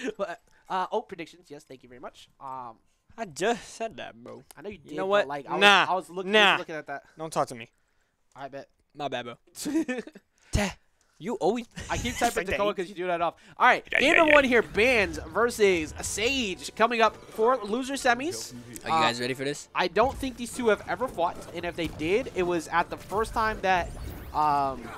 But, uh, oh, predictions. Yes, thank you very much. Um, I just said that, bro. I know you did. You know but, what? Like, I was, Nah. I was looking, Nah. looking at that. Don't talk to me. I bet. My bad, bro. You always. I keep typing Like Tacoma because you do that off. All right, Yeah, game yeah, number yeah. one here: Bhands versus Sage coming up for loser semis. Are you Uh, guys ready for this? I don't think these two have ever fought, and if they did, it was at the first time that. Um,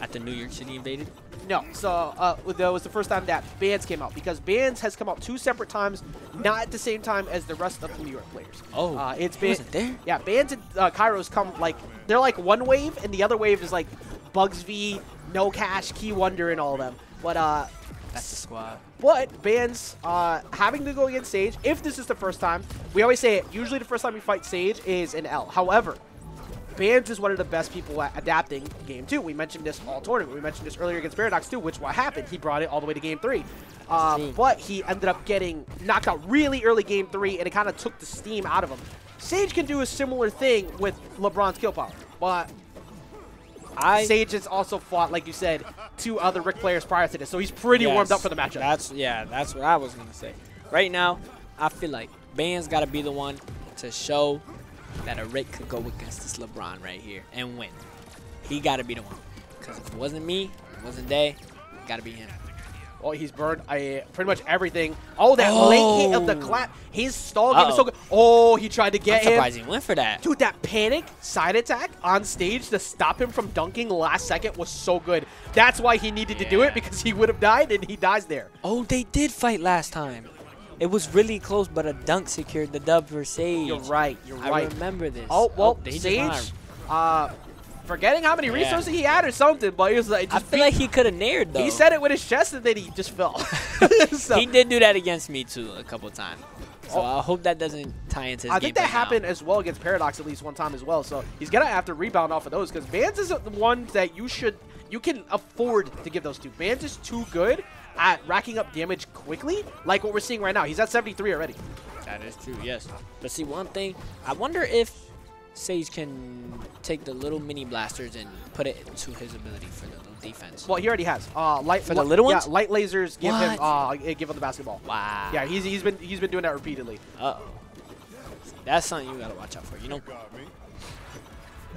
At the New York City invaded. no, so uh, that was the first time that Bhands came out because Bhands has come out two separate times, not at the same time as the rest of the New York players. Oh, uh, it's been wasn't there? yeah. Bhands and uh, Kairos come like they're like one wave, and the other wave is like Bugs V, No Cash, Key Wonder, and all of them. But uh, That's the squad. but Bhands uh, having to go against Sage, if this is the first time, we always say it, usually the first time you fight Sage is an L. However, Bhands is one of the best people at adapting game two. We mentioned this all tournament. We mentioned this earlier against Paradox too, which what happened. He brought it all the way to game three. Um, but he ended up getting knocked out really early game three, and it kind of took the steam out of him. Sage can do a similar thing with LeBron's kill power, but I Sage has also fought, like you said, two other Rick players prior to this, so he's pretty warmed up for the matchup. That's yeah, that's what I was gonna say. Right now, I feel like Bhands gotta be the one to show that a Rick could go against this LeBron right here and win. He gotta be the one. Cause if it wasn't me, it wasn't Day, it gotta be him. Oh, he's burned uh, pretty much everything. Oh, that late hit of the Oh. clap. His stall game is so good. Oh, he tried to I'm get him. surprised he went for that. Dude, that panic side attack on stage to stop him from dunking last second was so good. That's why he needed to do it because he would have died and he dies there. Oh, they did fight last time. It was really close, but a dunk secured the dub for Sage. You're right. You're I right. remember this. Oh, well, he just Sage, uh, forgetting how many Yeah. resources he had or something, but he was like, I feel beat- like he could have nared though. he said it with his chest and then he just fell. so, he did do that against me too a couple times. So Oh. I hope that doesn't tie into his I think that gameplay now. happened as well against Paradox at least one time as well. So he's gonna have to rebound off of those because Bhands is the one that you should you can afford to give those to. Bhands is too good at racking up damage quickly, like what we're seeing right now. He's at 73 already. That is true, yes. But see, one thing, I wonder if Sage can take the little mini blasters and put it into his ability for the little defense. Well, he already has. Uh, light For the little ones. yeah, light lasers give him uh give him the basketball. Wow. Yeah, he's he's been he's been doing that repeatedly. Uh oh. That's something you gotta watch out for, you know?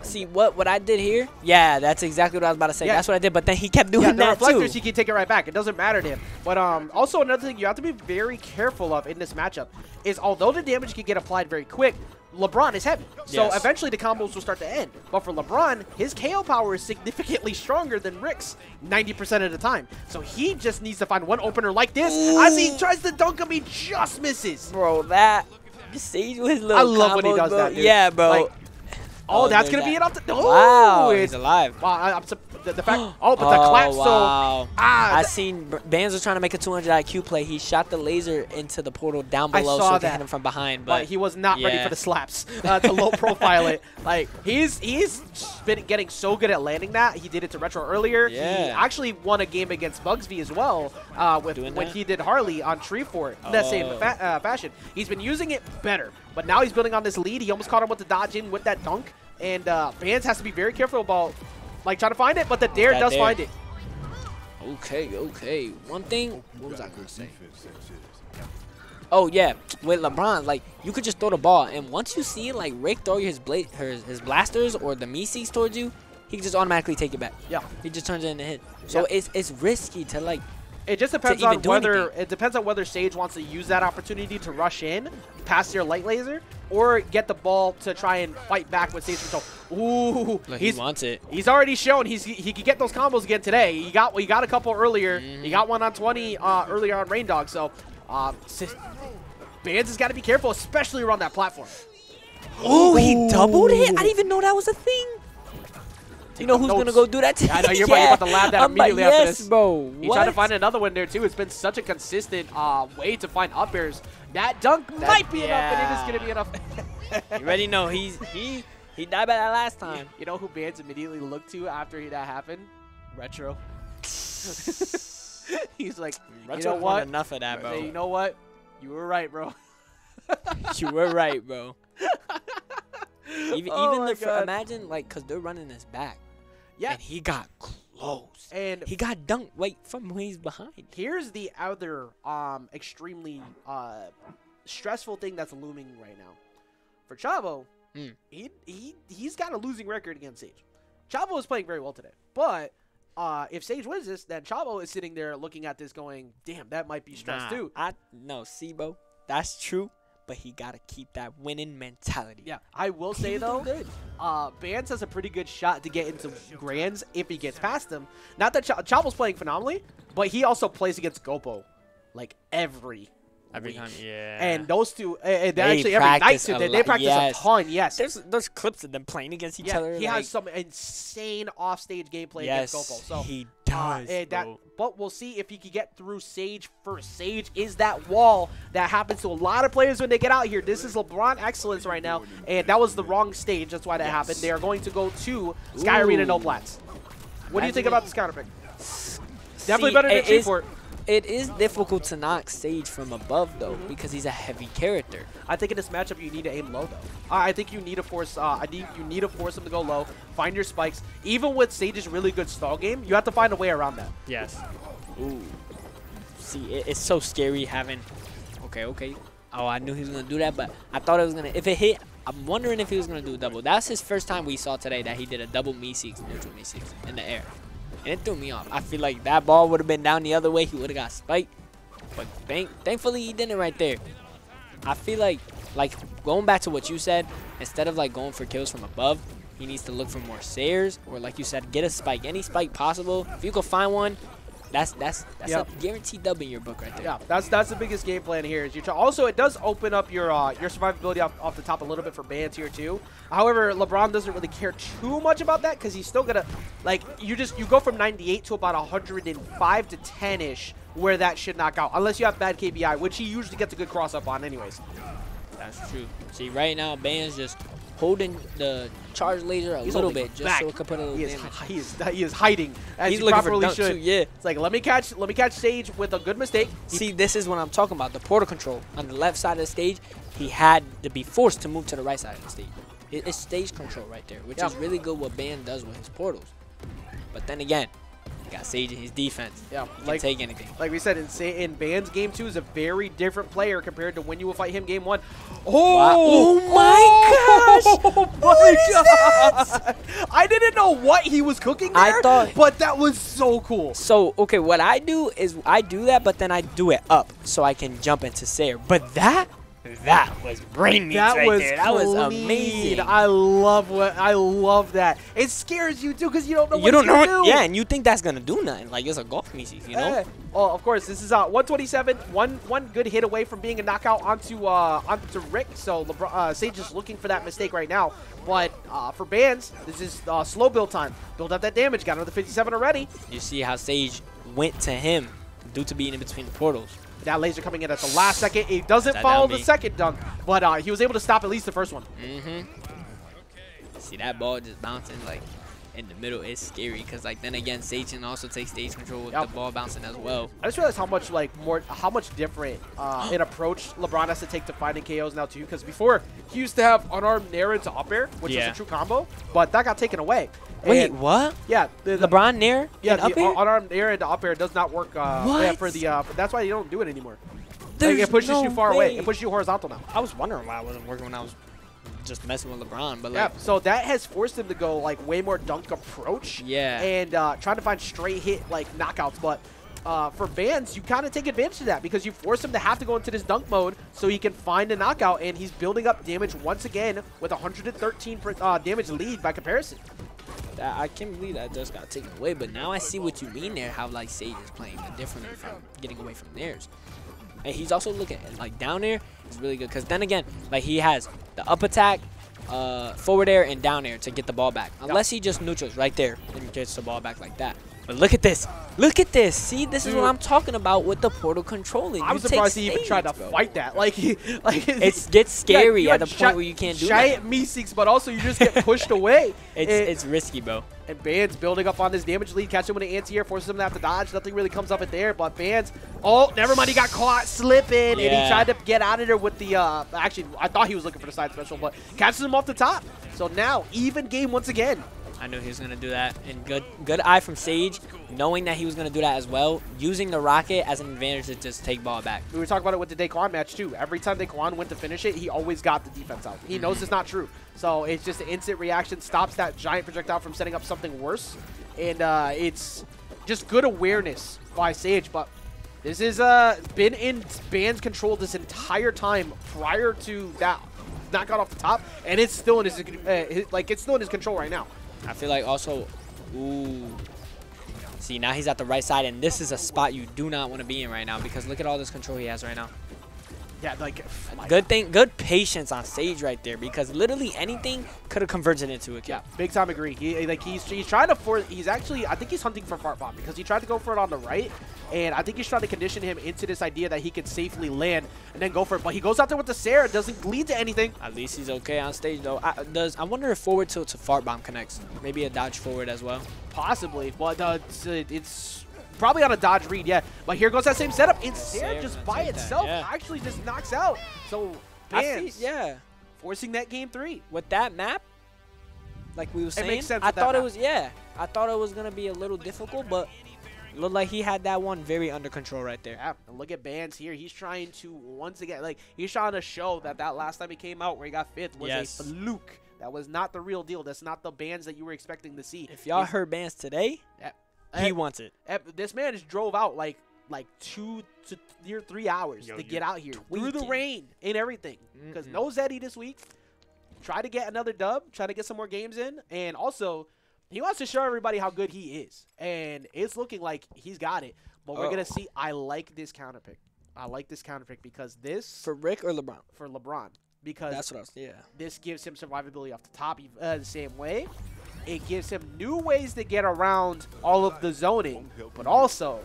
See what what I did here? Yeah, that's exactly what I was about to say. Yeah. That's what I did, but then he kept doing Yeah, the that reflectors too. he can take it right back. It doesn't matter to him. But um, also another thing you have to be very careful of in this matchup is although the damage can get applied very quick, LeBron is heavy. So Yes. eventually the combos will start to end. But for LeBron, his KO power is significantly stronger than Rick's 90% of the time. So he just needs to find one opener like this. As he tries to dunk him, he just misses. Bro, that with his little I love when he combos, does bro. that, dude. Yeah, bro. Like, Oh, Oh, that's going to be that. it off the... No, wow, oh, he's alive. Wow, I'm the, the fact... Oh, but the oh, clap, so... Ah, I seen B- Bhands was trying to make a 200 IQ play. He shot the laser into the portal down below so he that. could hit him from behind. but But he was not ready for the slaps uh, to low profile it. Like he's he's been getting so good at landing that. He did it to Retro earlier. He Yeah. actually won a game against Bugsby as well uh, with Doing when that? he did Harley on Tree Fort. That same Oh. fa- uh, fashion. He's been using it better, but now he's building on this lead. He almost caught him with the dodge in with that dunk, and uh, Bhands has to be very careful about like trying to find it. But the dare does dare. find it. okay, okay. One thing, what was I gonna say? Oh yeah, with LeBron, like you could just throw the ball, and once you see like Rick throw his blade, his, his blasters or the Mises towards you, he can just automatically take it back. Yeah. He just turns it into a hit. So Yeah. it's it's risky to like It just depends on whether anything. it depends on whether Sage wants to use that opportunity to rush in pass your light laser or get the ball to try and fight back with Sage control. Ooh, Look, he's he wants it. he's already shown he's he can get those combos again today. He got he got a couple earlier. Mm-hmm. He got one on 20 uh, earlier on Rain Dog. So uh, Bhands has got to be careful, especially around that platform. Oh, he doubled it? I didn't even know that was a thing. You know who's notes. gonna go do that to Yeah, I know, you're about- you're about to lab that I'm like, immediately after yes, this. bro. He tried to find another one there too. It's been such a consistent uh, way to find up airs. That dunk might be enough, and it is going to be enough. You already know he's he he died by that last time. You know who Bhands immediately looked to after that happened? Retro. He's like, you Retro know what? enough of that, bro. Say, you know what? You were right, bro. you were right, bro. Even Oh even my the fr- God. imagine like cause they're running this back. Yeah. And he got close. And He got dunked right from he's behind. here's the other um, extremely uh, stressful thing that's looming right now. For Chavo, Mm. he, he, he's got a losing record against Sage. Chavo is playing very well today. But uh, if Sage wins this, then Chavo is sitting there looking at this going, damn, that might be stress Nah, too. I no, Sibo, that's true, but he gotta keep that winning mentality. Yeah, I will say though, uh, Bhands has a pretty good shot to get into grands if he gets past him. Not that Ch- Chavo's playing phenomenally, but he also plays against Gopo like every Every week. time, yeah. And those two, uh, uh, they They actually every night practice too. a They, they practice yes. a ton. Yes. there's there's clips of them playing against each yeah, other. he like, has some insane offstage gameplay yes, against Gopo. So he uh, does. eh, that, but we'll see if he can get through Sage first. Sage is that wall that happens to a lot of players when they get out here. This is LeBron excellence right now, and that was the wrong stage. That's why that Yes. happened. They are going to go to Sky Arena No Ooh. What do you think about this counter pick? Definitely See, better than it is- Treefort. It is difficult to knock Sage from above though Mm-hmm. because he's a heavy character. I think in this matchup you need to aim low though. I I think you need to force. Uh, I need you need to force him to go low. Find your spikes. Even with Sage's really good stall game, you have to find a way around that. Yes. Ooh. See, it, it's so scary having. Okay, okay. Oh, I knew he was gonna do that, but I thought it was gonna. If it hit, I'm wondering if he was gonna do a double. That's his first time we saw today that he did a double me six, neutral me six in the air, and it threw me off. I feel like that ball would have been down the other way. He would have got spiked, but thank, thankfully he didn't right there. I feel like, like going back to what you said, instead of like going for kills from above, he needs to look for more sayers, or like you said, get a spike, any spike possible. If you can find one, that's that's that's Yep. a guaranteed dub in your book right there. Yeah, that's that's the biggest game plan here. Is you. Also, it does open up your uh, your survivability off, off the top a little bit for Bhands here too. However, LeBron doesn't really care too much about that because he's still gonna like you just you go from 98 to about 105 to 10 ish where that should knock out unless you have bad KBI, which he usually gets a good cross up on anyways. That's true. See, right now, Bhands just holding the charge laser a He's little bit just back. so it can put a little He is damage. he is he is hiding as He's he properly should. too, yeah. It's like let me catch let me catch Sage with a good mistake. See, this is what I'm talking about. The portal control on the left side of the stage, he had to be forced to move to the right side of the stage. It- It's stage control right there, which Yeah. is really good what Ban does with his portals. But then again, he got Sage in his defense. Yeah, He can like- take anything. like we said in in Ban's game two is a very different player compared to when you will fight him game one. Oh, Oh my Oh my gosh! I didn't know what he was cooking there. I thought- but that was so cool. So, okay, what I do is I do that, but then I do it up so I can jump into Sayer. But that, that was brain meat That right was there. That was amazing. I love what I love that. It scares you too because you don't know you what don't know what, do. yeah, and you think that's gonna do nothing. Like it's a golf music, you know? Eh. Oh, of course. This is uh 127. One one good hit away from being a knockout onto uh onto Rick. So LeBron, uh, Sage is looking for that mistake right now. But uh, for Bhands, this is uh, slow build time. Build up that damage. Got another 57 already. You see how Sage went to him due to being in between the portals. That laser coming in at the last second. It doesn't follow the second dunk, but uh, he was able to stop at least the first one. Mm-hmm. See that ball just bouncing like in the middle is scary because like then again Sage can also takes stage control with Yep. the ball bouncing as well. I just realized how much like more how much different uh, an approach LeBron has to take to finding KOs now too. Because before he used to have unarmed nair into up air, which Yeah. was a true combo, but that got taken away. Wait, And, what? yeah, the, the LeBron Nair? Yeah, in up the air? un- unarmed air into up air does not work. Uh, yeah, What? for the uh, that's why you don't do it anymore. Like, it pushes no you far away. It pushes you horizontal now. I was wondering why it wasn't working when I was just messing with LeBron, but Yeah, so that has forced him to go like way more dunk approach. Yeah. and uh, trying to find straight hit like knockouts. But uh, for Bhands, you kind of take advantage of that because you force him to have to go into this dunk mode so he can find a knockout, and he's building up damage once again with 113 per, uh, damage lead by comparison. that- I can't believe that just got taken away. But now I see what you mean there, how like Sage is playing differently from getting away from theirs. And he's also looking at like down there is really good because then again, like he has the up attack, uh, forward air, and down air to get the ball back. Unless he just neutrals right there and gets the ball back like that. But look at this. Look at this. See, this is what I'm talking about with the portal controlling. I'm surprised he even tried to bro. fight that. Like, he, like It gets scary you at the point where you can't do giant that. Meeseeks, but also you just get pushed away. It's And- it's risky, bro. And Bhands building up on this damage lead, catching him with an anti-air, forces him to have to dodge. Nothing really comes up in there, but Bhands, oh, never mind, he got caught slipping, and he tried to get out of there with the, uh, actually, I thought he was looking for the side special, but catches him off the top. So now, even game once again. I knew he was gonna do that, and good good eye from Sage, knowing that he was gonna do that as well, using the rocket as an advantage to just take ball back. We were talking about it with the Daquan match too. Every time Daquan went to finish it, he always got the defense out. He knows it's not true. So it's just an instant reaction, stops that giant projectile from setting up something worse. And uh, it's just good awareness by Sage. But this has uh, been in Bhands' control this entire time prior to that knockout off the top. And it's still in his, uh, his like it's still in his control right now. I feel like also, ooh. See, now he's at the right side, and this is a spot you do not want to be in right now because look at all this control he has right now. Yeah, like Good thing, good patience on Sage right there because literally anything could have converted into a kill. Yeah, big time agree. He like he's he's trying to force. He's actually I think he's hunting for fart bomb because he tried to go for it on the right, and I think he's trying to condition him into this idea that he can safely land and then go for it. But he goes out there with the Sarah, doesn't lead to anything. At least he's okay on stage though. I, does I wonder if forward tilt to fart bomb connects? Maybe a dodge forward as well. Possibly, but uh, it's, uh, it's probably on a dodge read. Yeah, but here goes that same setup. It's Sarah's just by take that, itself yeah. actually just knocks out. So Bhands yeah. forcing that game three. With that map, like we were saying, makes sense I thought it was yeah. I thought it was gonna be a little difficult, but looked like he had that one very under control right there. Yeah, and look at Bhands here. He's trying to once again, like he's trying to show that that last time he came out where he got fifth was Yes. a fluke. That was not the real deal. That's not the Bhands that you were expecting to see. If y'all heard Bhands today, Yeah. He wants it. this man just drove out like like two to near three hours Yo, to get out here through the rain and everything. Because no Zeddy this week. Try to get another dub. Try to get some more games in, and also he wants to show everybody how good he is. And it's looking like he's got it. But we're Oh. gonna see. I like this counter pick. I like this counter pick because this For Rick or LeBron? for LeBron because That's what I was. Yeah. this gives him survivability off the top uh, the same way. It gives him new ways to get around all of the zoning, but also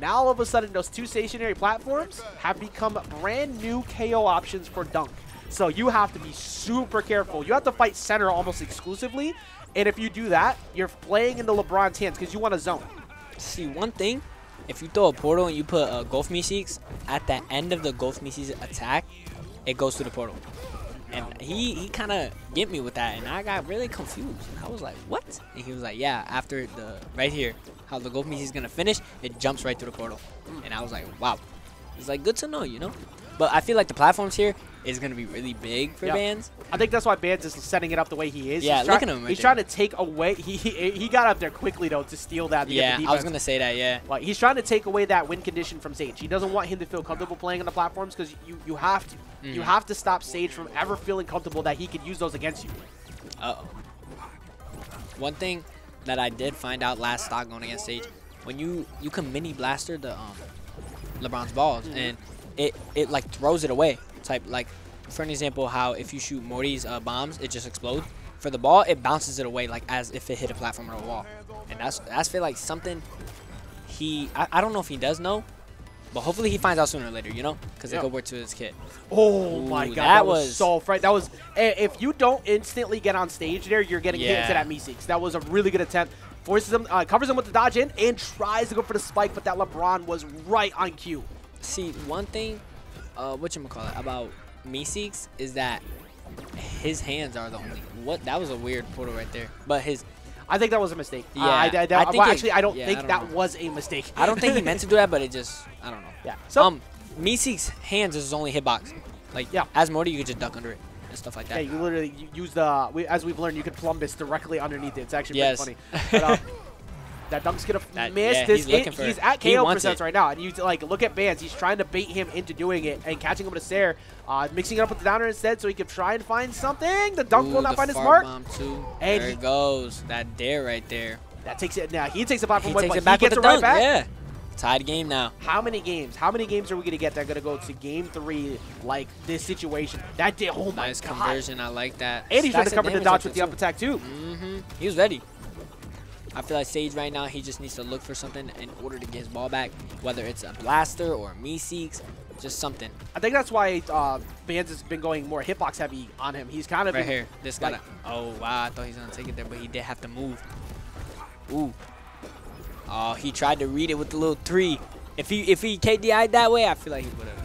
now all of a sudden those two stationary platforms have become brand new KO options for Dunk. So you have to be super careful. You have to fight center almost exclusively, and if you do that, you're playing into LeBron's hands because you want to zone. See one thing, if you throw a portal and you put uh, Golf Meeseeks at the end of the Golf Meeseeks attack, it goes to the portal. And he he kind of get me with that, and I got really confused. I was like, "What?" And he was like, "Yeah, after the right here, how the Golf Meeseeks is gonna finish, it jumps right through the portal." And I was like, "Wow." It's like good to know, you know. But I feel like the platforms here is gonna be really big for Yep. Bhands. I think that's why Bhands is setting it up the way he is. Yeah, he's look try- at him right He's there. trying to take away. He, he he got up there quickly though to steal that. To Yeah, I was gonna say that. Yeah. Like he's trying to take away that win condition from Sage. He doesn't want him to feel comfortable playing on the platforms because you you have to. You Mhm. have to stop Sage from ever feeling comfortable that he could use those against you. Uh oh. One thing that I did find out last stock going against Sage, when you you can mini blaster the um LeBron's balls Mm-hmm. and it it like throws it away. Type like for an example, how if you shoot Morty's uh, bombs, it just explodes. For the ball, it bounces it away like as if it hit a platform or a wall, and that's that's feel like something he I, I don't know if he does know, but hopefully he finds out sooner or later, you know, because Yeah. it could work to his kit. Oh my god, that that, was, was- so fright. That was if you don't instantly get on stage there, you're getting hit into Yeah. that Meeseeks. That was a really good attempt. Forces him, uh, covers him with the dodge in, and tries to go for the spike, but that LeBron was right on cue. See, one thing, uh, what you call it about Meeseeks is that his hands are the only. What that was a weird portal right there, but his. I think that was a mistake. Uh, Yeah, I, I, I that- think well, it- actually, I don't yeah, think I don't that know. was a mistake. I don't think he meant to do that, but it just. I don't know. Yeah. So um, Meeseeks' hands is his only hitbox. Like Yeah. as Morty, you could just duck under it and stuff like that. Yeah, you literally use the we, as we've learned, you can plumbus directly underneath it. It's actually Yes. pretty funny. But, uh, that dunk's gonna That- miss. yeah, this he's it- he's at He KO percents it. right now, and you like look at Bhands. He's trying to bait him into doing it and catching him with a stare, uh, mixing it up with the downer instead, so he could try and find something. The dunk Ooh, will not find his mark. Too. And there he- it goes. That dare right there. That takes it. Now he takes He away, takes but it back he gets it the right dunk. back. Yeah. Tied game now. How many games? How many games are we gonna get that are gonna go to game three like this situation? That did. Oh my Nice conversion. I like that. And he's trying to cover the dodge with the up attack too. Mm -hmm. He was ready. I feel like Sage right now, he just needs to look for something in order to get his ball back, whether it's a blaster or a Meeseeks, just something. I think that's why uh, Bhands has been going more hitbox heavy on him. He's kind of Right been- here. This like- gotta. Oh wow, I thought he was gonna take it there, but he did have to move. Ooh. Oh, he tried to read it with the little three. If he if he KDI'd that way, I feel like he would have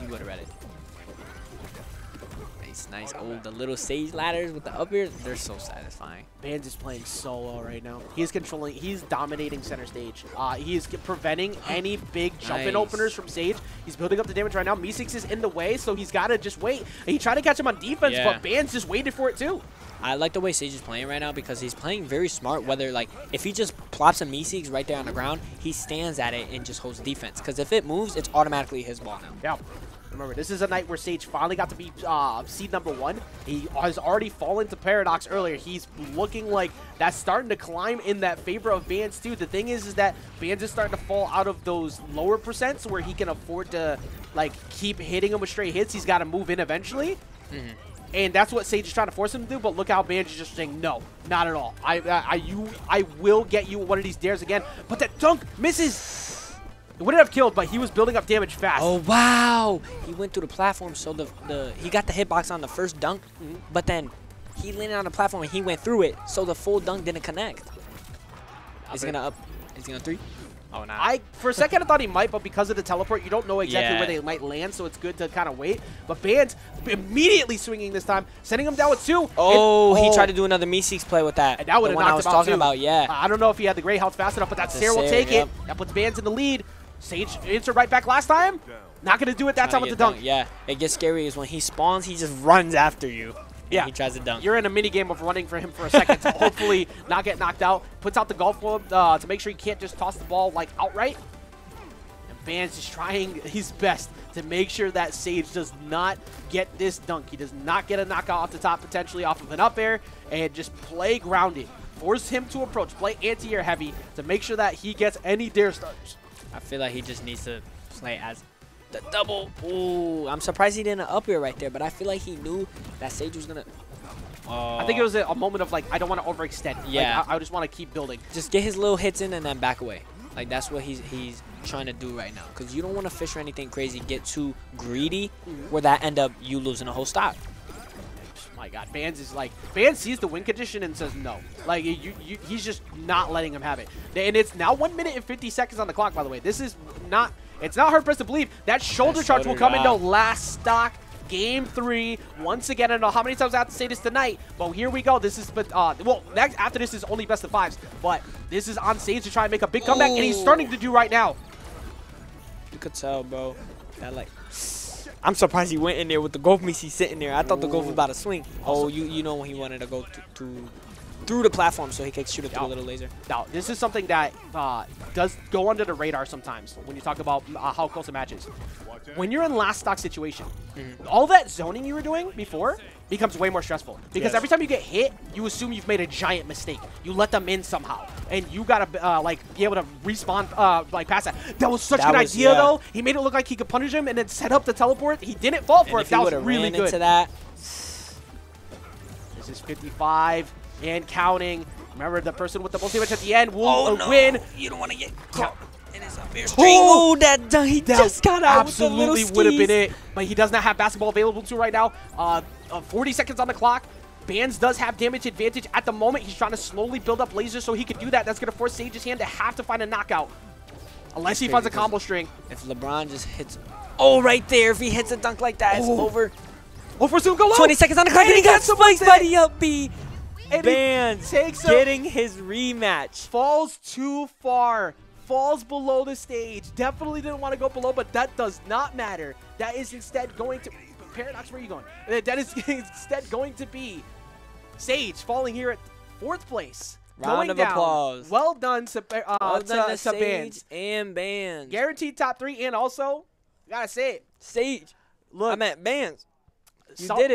Nice. Oh, the little sage ladders with the up air, they're so satisfying. Bhands is playing so well right now. He's controlling, he's dominating center stage. Uh, he's ge- preventing any big jump-in Nice. openers from Sage. He's building up the damage right now. Meeseeks is in the way, so he's got to just wait. He tried to catch him on defense, Yeah. but Bhands just waited for it too. I like the way Sage is playing right now because he's playing very smart. Whether like if he just plops a Meeseeks right there on the ground, he stands at it and just holds defense. Because if it moves, it's automatically his ball now. Yeah. Remember, this is a night where Sage finally got to be uh, seed number one. He has already fallen to Paradox earlier. He's looking like that's starting to climb in that favor of Bhands too. The thing is, is that Bhands is starting to fall out of those lower percents where he can afford to like keep hitting him with straight hits. He's got to move in eventually. And that's what Sage is trying to force him to do, but look how Bhands is just saying, no, not at all. I, I, I, you, I will get you one of these dares again. But that dunk misses. It wouldn't have killed, but he was building up damage fast. Oh wow! He went through the platform, so the the he got the hitbox on the first dunk, Mm-hmm. but then he landed on the platform and he went through it, so the full dunk didn't connect. Is he gonna up? Is he gonna three? Oh no! I for a second I thought he might, but because of the teleport, you don't know exactly Yeah. where they might land, so it's good to kind of wait. But Bhands immediately swinging this time, sending him down with two. oh, and- he tried to do another Meeseeks play with that. And that would the have one knocked I was him out talking too. about. Yeah. Uh, I don't know if he had the Grey House fast enough, but that The Sarah will take yep. it. That puts Bhands in the lead. Sage answered right back last time. Not going to do it that Trying time with the get dunk. Yeah, it gets scary is when he spawns, he just runs after you. and Yeah. he tries to dunk. You're in a mini game of running for him for a second to hopefully not get knocked out. Puts out the golf club uh, to make sure he can't just toss the ball like outright. And Bhands is trying his best to make sure that Sage does not get this dunk. He does not get a knockout off the top, potentially off of an up air, and just play grounded. Force him to approach, play anti-air heavy to make sure that he gets any dare starters. I feel like he just needs to play as the double. Ooh, I'm surprised he didn't up here right there, but I feel like he knew that Sage was gonna. Oh. I think it was a, a moment of like, I don't want to overextend. Like, Yeah. I, I just want to keep building. just get his little hits in and then back away. Like that's what he's he's trying to do right now. Cause you don't want to fish or anything crazy, get too greedy, where that end up you losing a whole stock. My god, Bhands is like Bhands sees the win condition and says no. Like you, you, he's just not letting him have it. And it's now one minute and 50 seconds on the clock. By the way, this is not. It's not hard pressed to believe that shoulder That charge will come into last stock. Game three. Once again, I don't know how many times I have to say this tonight, but here we go. This is, but uh, well, next after this is only best of fives, but this is on stage to try and make a big comeback, and he's starting to do right now. You could tell, bro. That like. I'm surprised he went in there with the golf Missy sitting there. I thought the golf was about to swing. Oh, you you know when he wanted to go to, to through the platform so he can shoot it through a little laser. Now, this is something that uh, does go under the radar sometimes when you talk about uh, how close a match is. When you're in last stock situation, Mm-hmm. all that zoning you were doing before becomes way more stressful because Yes. every time you get hit, you assume you've made a giant mistake. You let them in somehow, and you gotta uh, like be able to respawn uh, like past that. That was such a good was- idea yeah. though. He made it look like he could punish him and then set up the teleport. He didn't fall for And it. That was really ran good. into that, This is 55 and counting. Remember, the person with the most damage at the end will oh no, win. you don't want to get caught in his up air Oh! string. Oh, that done. He That just got out absolutely would have been it, but he does not have basketball available to right now. Uh, uh, 40 seconds on the clock. Bhands does have damage advantage at the moment. He's trying to slowly build up lasers so he can do that. That's going to force Sage's hand to have to find a knockout. Unless he finds a combo string. If LeBron just hits, oh, right there. If he hits a dunk like that, it's Oh. over. Oh, for soon go low. 20 seconds on the clock, And and he he got gets the one Buddy up B. And Bhands takes a- getting his rematch. Falls too far. Falls below the stage. Definitely didn't want to go below, but that does not matter. That is instead going to... Paradox, where are you going? Uh, That is instead going to be Sage falling here at fourth place. Round going of down. applause. Well done to, uh, Well done to to Sage Bhands. and Bhands. Guaranteed top three, and also, gotta say it, Sage. look, I meant Bhands. You did it.